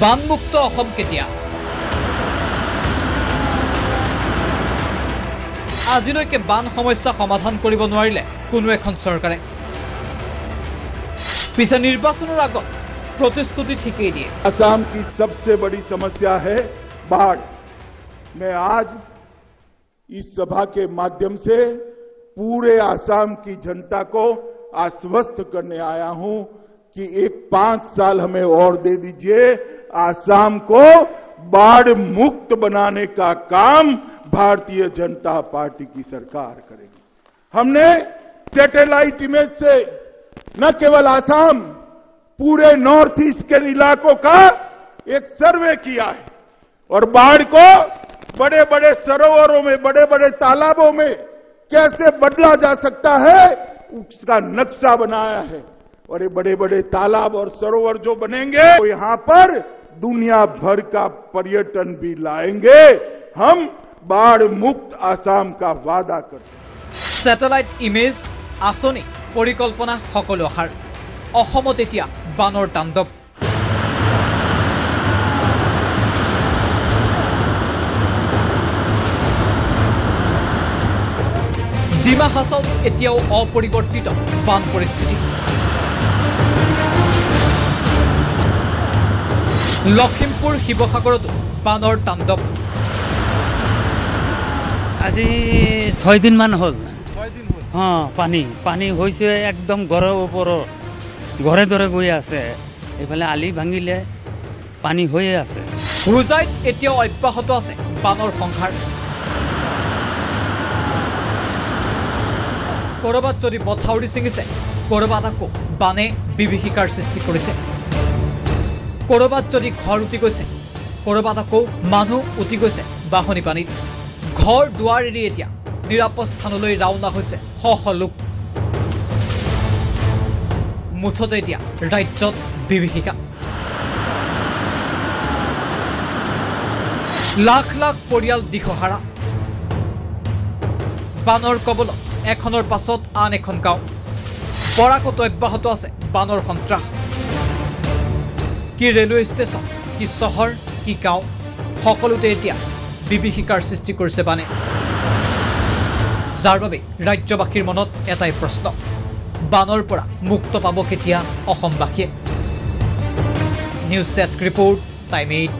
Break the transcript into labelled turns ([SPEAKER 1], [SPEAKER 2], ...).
[SPEAKER 1] বানমুক্ত অসম কেতিয়া আজিলৈকে বান সমস্যা সমাধান কৰিব নোৱাৰিলে কোনো এখন চৰকাৰে পিছে নিৰ্বাচনৰ আগত প্ৰতিশ্ৰুতি ঠিকেই দিয়ে
[SPEAKER 2] असम की सबसे बड़ी समस्या है बाढ़ मैं आज इस सभा के माध्यम से पूरे असम की जनता को आश्वस्त करने आया हूं कि एक पांच साल हमें और दे दीजिए असम को बाढ़ मुक्त बनाने का काम भारतीय जनता पार्टी की सरकार करेगी। हमने सैटेलाइट इमेज से न केवल आसाम, पूरे नॉर्थ ईस्ट के इलाकों का एक सर्वे किया है और बाढ़ को बड़े बड़े सरोवरों में बड़े बड़े तालाबों में कैसे बदला जा सकता है, उसका नक्शा बनाया है। और ये बड़े बड़े तालाब और सरोवर जो बनेंगे तो यहाँ पर दुनिया भर का पर्यटन भी लाएंगे हम बाढ़ मुक्त आसाम का वादा करते हैं
[SPEAKER 1] ছেটেলাইট ইমেজ আঁচনি পৰিকল্পনা সকলো আশাৰ অসমত এতিয়া বানৰ তাণ্ডৱ ডিমা হাছাওত এতিয়াও অপৰিৱৰ্তিত বান পৰিস্থিতি লখিমপুৰ শিৱসাগৰতো বানৰ তাণ্ডৱ।
[SPEAKER 3] আজি ছয়দিনমান হ'ল। অঁ পানী। পানী হৈছে একদম ঘৰৰ ওপৰত ঘৰে দৰে গৈ আছে। এইফালে আলি ভাঙিলে পানী হৈয়ে আছে।
[SPEAKER 1] হোজাইত এতিয়াও অব্যাহত আছে বানৰ সংসাৰ ক'ৰবাত যদি বথাউৰি ছিঙিছে ক'ৰবাত আকৌ বানে বিভীষিকাৰ সৃষ্টি কৰিছে। ক'ৰবাত যদি ঘৰ উটি গৈছে ক'ৰবাত আকৌ মানুহ উটি গৈছে বাঢ়নি পানীত। ঘৰ দুৱাৰ এৰি এতিয়া নিৰাপদ স্থানলৈ ৰাওনা হৈছে শ শ লোক। মুঠতে এতিয়া ৰাজ্যত বিভীষিকা। লাখ লাখ পৰিয়াল দিশহাৰা। বানৰ কবলত এখনৰ পাছত আন এখন গাঁও। বৰাকত অব্যাহত আছে বানৰ সন্ত্ৰাস। কি ৰেলৱে ষ্টেচন কি চহৰ কি গাঁও সকলোতে এতিয়া বিভীষিকাৰ সৃষ্টি কৰিছে বানে যাৰ বাবে ৰাজ্যবাসীৰ মনত এটাই প্ৰশ্ন বানৰ পৰা মুক্ত পাব কেতিয়া অসমবাসীয়ে? News desk report time eight.